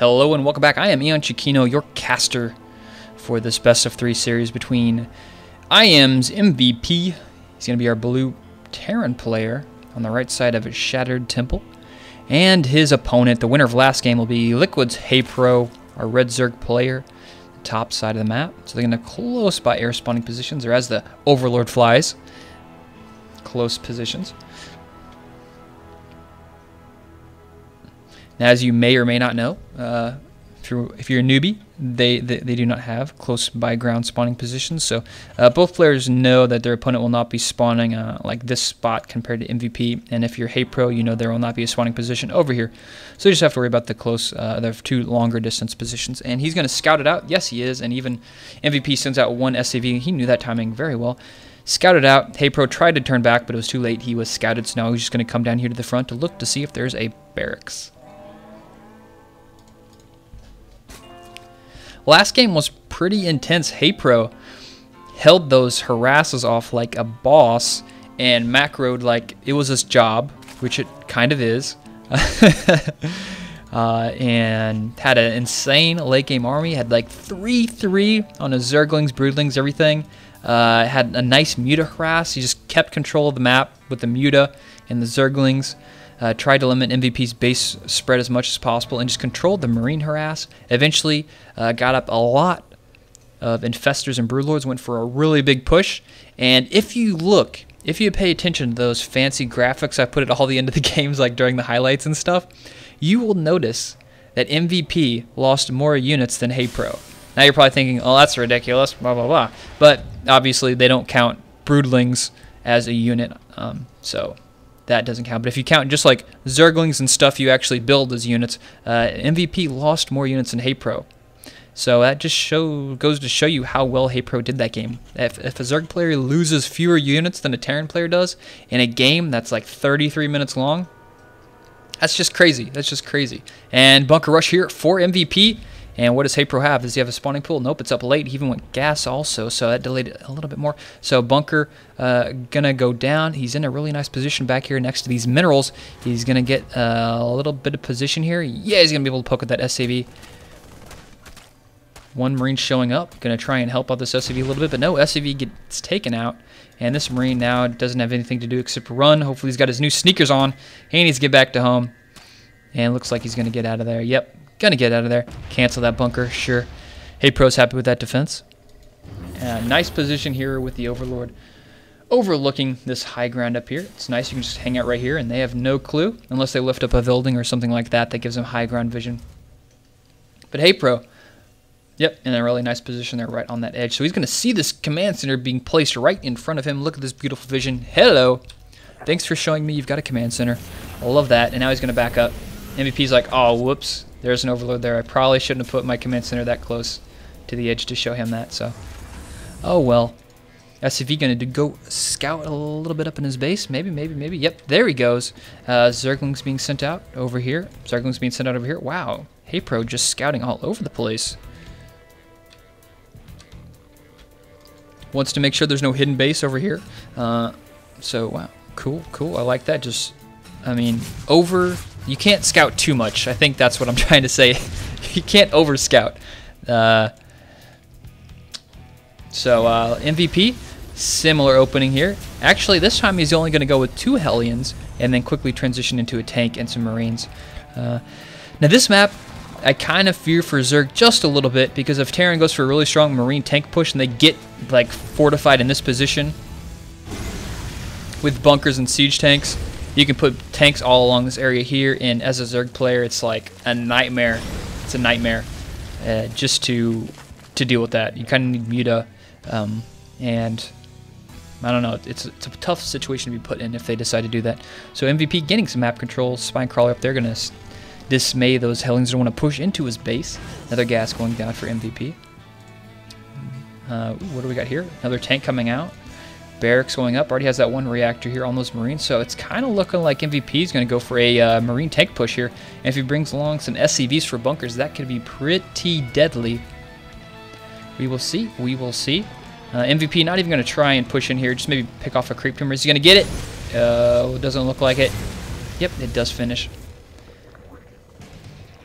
Hello and welcome back. I am EonShiKeno, your caster for this best of three series between IM's MVP. He's going to be our blue Terran player on the right side of his Shattered Temple. And his opponent, the winner of last game, will be Liquid's Haypro, our red Zerg player, top side of the map. So they're going to close by air spawning positions, or as the Overlord flies, close positions. As you may or may not know, uh, if, you're, if you're a newbie, they, they, they, do not have close by ground spawning positions. So uh, both players know that their opponent will not be spawning uh, like this spot compared to MVP. And if you're Haypro, you know there will not be a spawning position over here. So you just have to worry about the close, uh, the two longer distance positions. And he's going to scout it out. Yes, he is. And even MVP sends out one SCV. He knew that timing very well. Scouted out. Haypro tried to turn back, but it was too late. He was scouted, so now he's just going to come down here to the front to look to see if there's a barracks. Last game was pretty intense. Haypro held those harasses off like a boss and macroed like it was his job, which it kind of is. uh, and had an insane late game army. Had like 3 3 on his Zerglings, Broodlings, everything. Uh, had a nice Muta harass. He just kept control of the map with the Muta and the Zerglings uh, tried to limit MVP's base spread as much as possible, and just controlled the Marine harass. Eventually, uh, got up a lot of Infestors and Broodlords, went for a really big push. And if you look, if you pay attention to those fancy graphics I put at all the end of the games, like during the highlights and stuff, you will notice that MVP lost more units than Haypro. Now you're probably thinking, oh, that's ridiculous, blah, blah, blah. But obviously, they don't count Broodlings as a unit. Um, so that doesn't count. But if you count just like Zerglings and stuff you actually build as units, uh, MVP lost more units than Haypro. So that just show goes to show you how well Haypro did that game. If, if a Zerg player loses fewer units than a Terran player does in a game that's like 33 minutes long, that's just crazy. That's just crazy. And Bunker Rush here for MVP. And what does Haypro have? Does he have a spawning pool? Nope, it's up late. He even went gas also, so that delayed it a little bit more. So Bunker uh, gonna go down. He's in a really nice position back here next to these minerals. He's gonna get uh, a little bit of position here. Yeah, he's gonna be able to poke at that SCV. One Marine showing up, gonna try and help out this SCV a little bit, but no, SCV gets taken out. And this Marine now doesn't have anything to do except run. Hopefully he's got his new sneakers on. He needs to get back to home. And looks like he's going to get out of there. Yep, Gonna get out of there. Cancel that bunker, sure. Hey, Pro's happy with that defense. Uh, nice position here with the Overlord overlooking this high ground up here. It's nice. You can just hang out right here, and they have no clue unless they lift up a building or something like that that gives them high ground vision. But hey, Pro. Yep, in a really nice position there right on that edge. So he's going to see this command center being placed right in front of him. Look at this beautiful vision. Hello. Thanks for showing me you've got a command center. I love that. And now he's going to back up. MVP's like, oh, whoops. There's an Overlord there. I probably shouldn't have put my command center that close to the edge to show him that, so. Oh well. SCV gonna go scout a little bit up in his base? Maybe, maybe, maybe. Yep, there he goes. Uh, Zergling's being sent out over here. Zergling's being sent out over here. Wow. Haypro just scouting all over the place. Wants to make sure there's no hidden base over here. Uh, so, wow. Cool, cool. I like that. Just, I mean, over you can't scout too much. I think that's what I'm trying to say. you can't over scout. Uh, so uh, MVP, similar opening here. Actually, this time he's only going to go with two Hellions and then quickly transition into a tank and some Marines. Uh, now this map, I kind of fear for Zerg just a little bit because if Terran goes for a really strong Marine tank push and they get like fortified in this position with bunkers and siege tanks, you can put tanks all along this area here, and as a Zerg player, it's like a nightmare. It's a nightmare uh, just to to deal with that. You kind of need Muta, um, and I don't know. It's, it's a tough situation to be put in if they decide to do that. So MVP getting some map control, Spine Crawler up there, going to dismay those Hellions don't want to push into his base. Another gas going down for MVP. Uh, what do we got here? Another tank coming out. Barracks going up. Already has that one reactor here on those Marines. So it's kind of looking like MVP is going to go for a uh, Marine tank push here. And if he brings along some SCVs for bunkers, that could be pretty deadly. We will see. We will see. Uh, MVP not even going to try and push in here. Just maybe pick off a creep tumor. Is he going to get it? Uh, doesn't look like it. Yep, it does finish.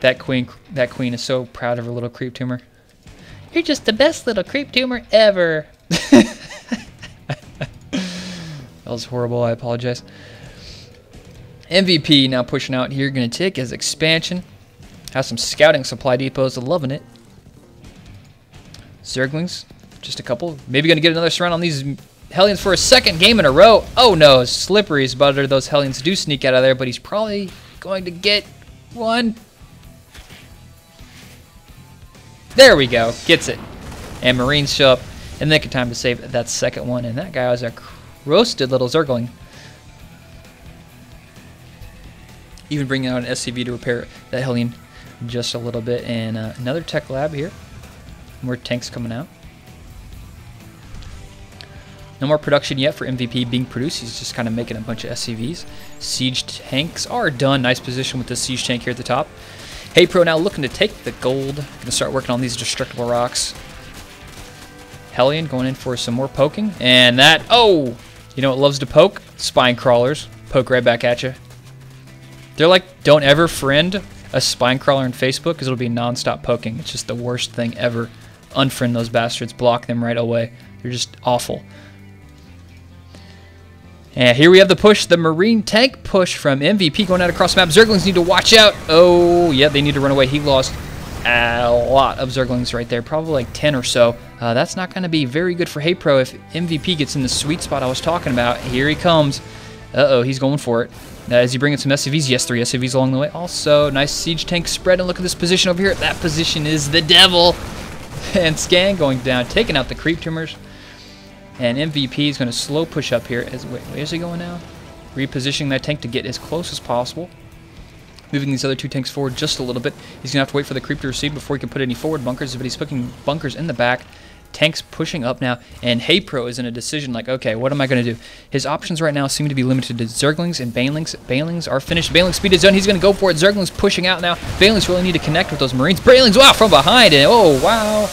That queen, that queen is so proud of her little creep tumor. You're just the best little creep tumor ever. that horrible. I apologize. MVP now pushing out here. Going to take his expansion. Has some scouting supply depots. Loving it. Zerglings, just a couple. Maybe going to get another surround on these Hellions for a second game in a row. Oh no, slippery as butter. Those Hellions do sneak out of there, but he's probably going to get one. There we go. Gets it. And Marines show up in the nick of time to save that second one. And that guy was a roasted little Zergling. Even bringing out an SCV to repair that Hellion just a little bit. And uh, another tech lab here. More tanks coming out. No more production yet for MVP being produced. He's just kind of making a bunch of SCVs. Siege tanks are done. Nice position with the siege tank here at the top. Haypro now looking to take the gold. Gonna start working on these destructible rocks. Hellion going in for some more poking. And that, oh! You know what loves to poke? Spine crawlers. Poke right back at you. They're like, don't ever friend a spine crawler on Facebook because it'll be non-stop poking. It's just the worst thing ever. Unfriend those bastards. Block them right away. They're just awful. And here we have the push, the Marine tank push from MVP going out across the map. Zerglings need to watch out. Oh, yeah, they need to run away. He lost a lot of Zerglings right there, probably like 10 or so. Uh, that's not going to be very good for Haypro if MVP gets in the sweet spot I was talking about. Here he comes. Uh-oh, he's going for it. Uh, is he bringing some SCVs? Yes, three SCVs along the way. Also, nice siege tank spread, and look at this position over here. That position is the devil. And Scan going down, taking out the creep tumors. And MVP is going to slow push up here. As, wait, where's he going now? Repositioning that tank to get as close as possible. Moving these other two tanks forward just a little bit. He's going to have to wait for the creep to recede before he can put any forward bunkers, but he's putting bunkers in the back. Tanks pushing up now, and Haypro is in a decision like, okay, what am I going to do? His options right now seem to be limited to Zerglings and Banelings. Banelings are finished. Baneling speed is done. He's going to go for it. Zerglings pushing out now. Banelings really need to connect with those Marines. Banelings, wow, from behind, and oh, wow.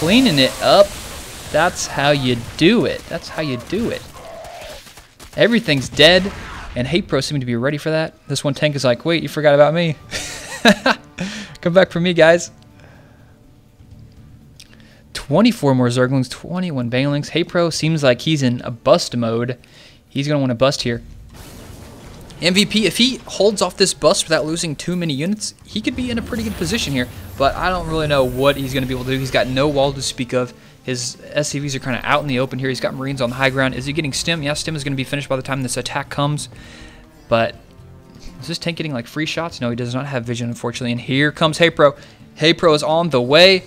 Cleaning it up. That's how you do it. That's how you do it. Everything's dead, and Haypro seem to be ready for that. This one tank is like, wait, you forgot about me. Come back for me, guys. 24 more Zerglings, 21 Banelings. Haypro seems like he's in a bust mode. He's going to want to bust here. MVP, if he holds off this bust without losing too many units, he could be in a pretty good position here. But I don't really know what he's going to be able to do. He's got no wall to speak of. His SCVs are kind of out in the open here. He's got Marines on the high ground. Is he getting Stim? Yeah, Stim is going to be finished by the time this attack comes. But is this tank getting like free shots? No, he does not have vision, unfortunately. And here comes Haypro. Hey Pro is on the way,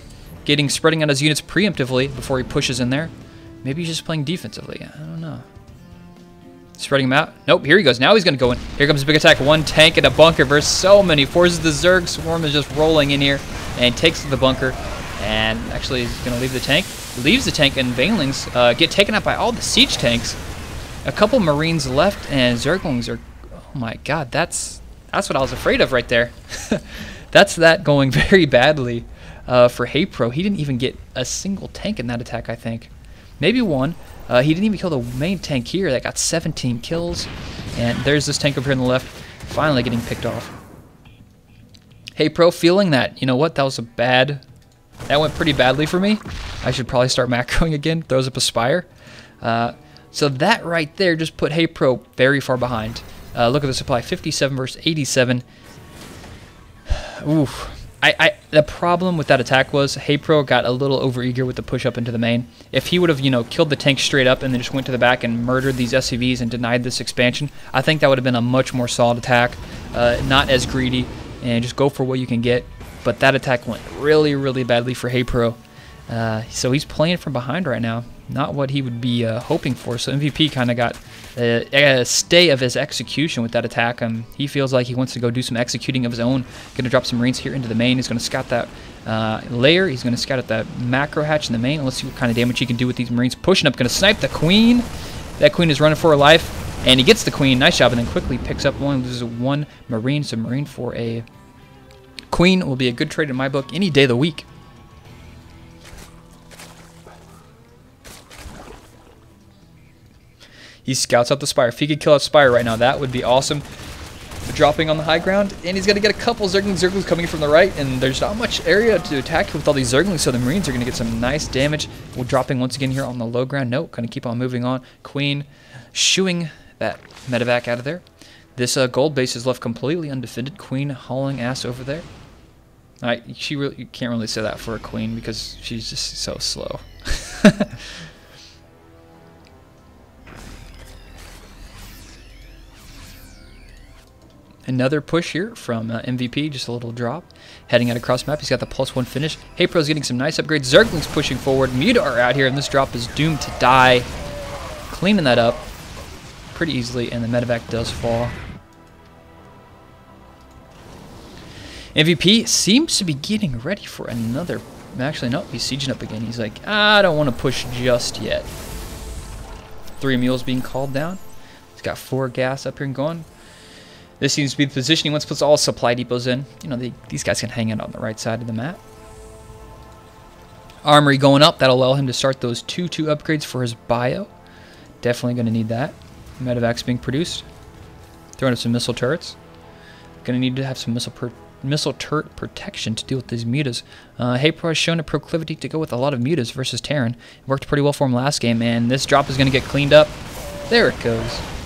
getting spreading out his units preemptively before he pushes in there. Maybe he's just playing defensively. I don't know. Spreading him out. Nope, here he goes. Now he's going to go in. Here comes a big attack. One tank and a bunker versus so many. Forces the Zerg. Swarm is just rolling in here and takes the bunker. And actually he's going to leave the tank leaves the tank, and Banelings uh, get taken out by all the siege tanks. A couple Marines left, and Zerglings are... Oh my god, that's that's what I was afraid of right there. that's that going very badly uh, for Haypro. He didn't even get a single tank in that attack, I think. Maybe one. Uh, he didn't even kill the main tank here. That got 17 kills. And there's this tank over here on the left, finally getting picked off. Haypro feeling that, you know what, that was a bad that went pretty badly for me. I should probably start macroing again. Throws up a Spire. Uh, so that right there just put Haypro very far behind. Uh, look at the supply, 57 versus 87. Oof. I, I, the problem with that attack was Haypro got a little overeager with the push up into the main. If he would have, you know, killed the tank straight up and then just went to the back and murdered these SCVs and denied this expansion, I think that would have been a much more solid attack. Uh, not as greedy and just go for what you can get but that attack went really, really badly for Haypro. Uh, so he's playing from behind right now. Not what he would be uh, hoping for. So MVP kind of got a, a, stay of his execution with that attack. Um, he feels like he wants to go do some executing of his own. Going to drop some Marines here into the main. He's going to scout that uh, lair. He's going to scout at that macro hatch in the main. Let's see what kind of damage he can do with these Marines. Pushing up, going to snipe the Queen. That Queen is running for her life. And he gets the Queen. Nice job. And then quickly picks up one. Loses one Marine. So Marine for a Queen will be a good trade in my book any day of the week. He scouts out the Spire. If he could kill a Spire right now, that would be awesome. Dropping on the high ground, and he's going to get a couple Zerglings. Zerglings coming from the right, and there's not much area to attack with all these Zerglings, so the Marines are going to get some nice damage. We're dropping once again here on the low ground. Nope, going to keep on moving on. Queen shooing that medevac out of there. This uh, gold base is left completely undefended. Queen hauling ass over there. I, she really, you can't really say that for a queen because she's just so slow. Another push here from uh, MVP, just a little drop. Heading out across map, he's got the plus one finish. Haypro's getting some nice upgrades. Zergling's pushing forward. Muta are out here, and this drop is doomed to die. Cleaning that up pretty easily, and the medevac does fall. MVP seems to be getting ready for another. Actually, no, he's sieging up again. He's like, I don't want to push just yet. Three mules being called down. He's got four gas up here and going. This seems to be the position he wants to put all supply depots in. You know, these guys can hang out on the right side of the map. Armory going up. That'll allow him to start those 2-2 upgrades for his bio. Definitely going to need that. Medevacs being produced. Throwing up some missile turrets. Going to need to have some missile missile turret protection to deal with these mutas. Uh, Haypro has shown a proclivity to go with a lot of mutas versus Terran. It worked pretty well for him last game, and this drop is going to get cleaned up. There it goes.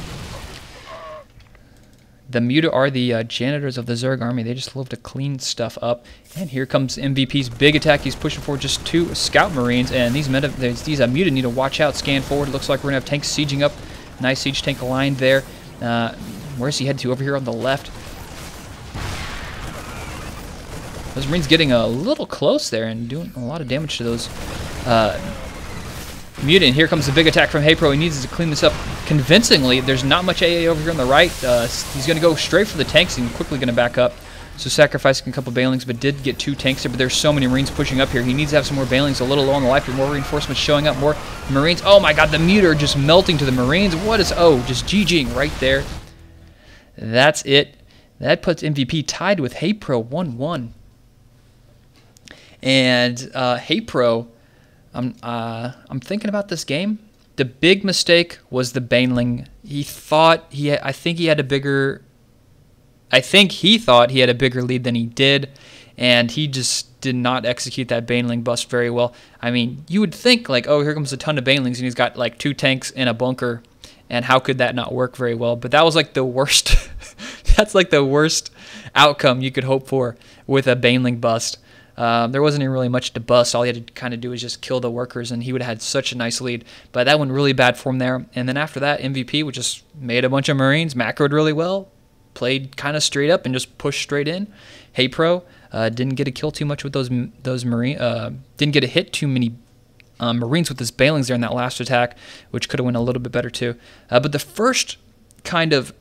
The Muta are the uh, janitors of the Zerg army. They just love to clean stuff up. And here comes MVP's big attack. He's pushing forward just two Scout Marines. And these, meta, these uh, Muta need to watch out, scan forward. Looks like we're going to have tanks sieging up. Nice siege tank aligned there. Uh, where's he head to? Over here on the left. Those Marines getting a little close there and doing a lot of damage to those uh, Mutant. Here comes the big attack from Haypro. He needs to clean this up convincingly. There's not much AA over here on the right. Uh, he's going to go straight for the tanks and quickly going to back up. So sacrificing a couple Banelings, but did get two tanks there. But there's so many Marines pushing up here. He needs to have some more Banelings, a little low on the life, more reinforcements showing up. More Marines. Oh my god, the Muta just melting to the Marines. What is... Oh, just GGing right there. That's it. That puts MVP tied with Haypro 1-1. And uh, Haypro I'm uh, I'm thinking about this game. The big mistake was the Baneling. He thought he had, I think he had a bigger I think he thought he had a bigger lead than he did and he just did not execute that Baneling bust very well. I mean, you would think like, oh, here comes a ton of Banelings and he's got like two tanks in a bunker and how could that not work very well? But that was like the worst that's like the worst outcome you could hope for with a Baneling bust. Um, there wasn't even really much to bust. All he had to kind of do was just kill the workers, and he would have had such a nice lead. But that went really bad for him there. And then after that, MVP would just made a bunch of Marines, macroed really well, played kind of straight up, and just pushed straight in. Haypro uh, didn't get a kill too much with those those Marine. Uh, didn't get a hit too many um, Marines with his Banelings there in that last attack, which could have went a little bit better too. Uh, but the first kind of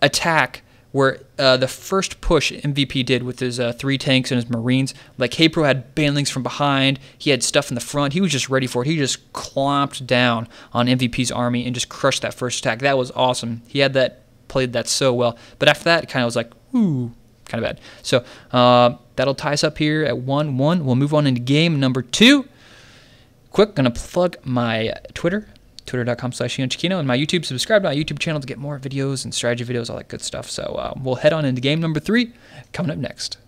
attack where uh, the first push MVP did with his uh, three tanks and his Marines, like Haypro had Banelings from behind, he had stuff in the front, he was just ready for it. He just clomped down on MVP's army and just crushed that first attack. That was awesome. He had that played that so well. But after that, kind of was like, ooh, kind of bad. So uh, that'll tie us up here at 1 1. We'll move on into game number two. Quick, gonna plug my Twitter twitter.com slash Chiquino, and my YouTube. Subscribe to my YouTube channel to get more videos and strategy videos, all that good stuff. So uh, we'll head on into game number three coming up next.